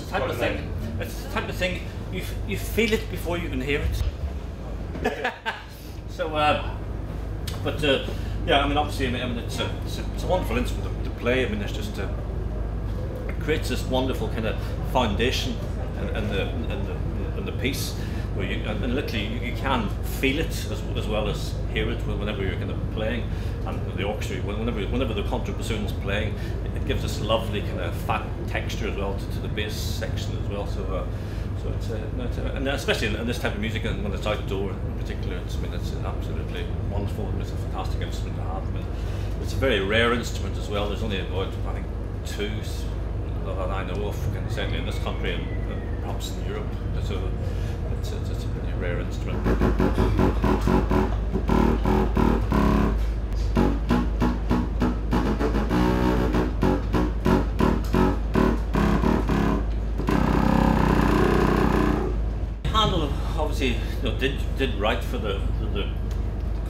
it's the type of thing. It's the type of thing you you feel it before you can hear it. so, uh, but uh, yeah, I mean, obviously, I mean, it's, a, it's, a, it's a wonderful instrument to, to play. I mean, it's just uh, it creates this wonderful kind of foundation and, the in the in the piece where you and, literally you, can feel it as, as well as hear it whenever you're kind of playing and the orchestra whenever whenever the contrabassoon's playing it, it gives this lovely kind of fat texture as well to, to the bass section as well so uh, so it's, uh, no, it's uh, and especially in, in this type of music and when it's outdoor in particular it's I mean it's absolutely wonderful it's a fantastic instrument to have I mean, it's a very rare instrument as well. There's only about I think two that I know of certainly in this country and, and perhaps in Europe so it's, it's, it's a pretty rare instrument. Handel obviously you know, did did write for the the, the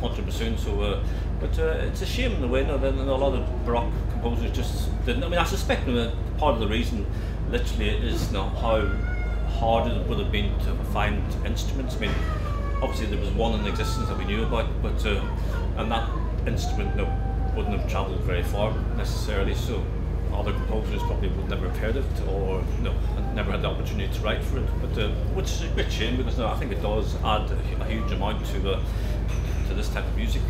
contrabassoon, so uh, but uh, it's a shame in a way you that a lot of Baroque composers just didn't. I mean, I suspect part of the reason literally is know, how hard it would have been to find instruments. I mean, obviously there was one in existence that we knew about, but uh, and that instrument know, wouldn't have travelled very far necessarily. So other composers probably would never have heard of it or know, never had the opportunity to write for it. But uh, which is a shame because no, I think it does add a, a huge amount to uh, to this type of music.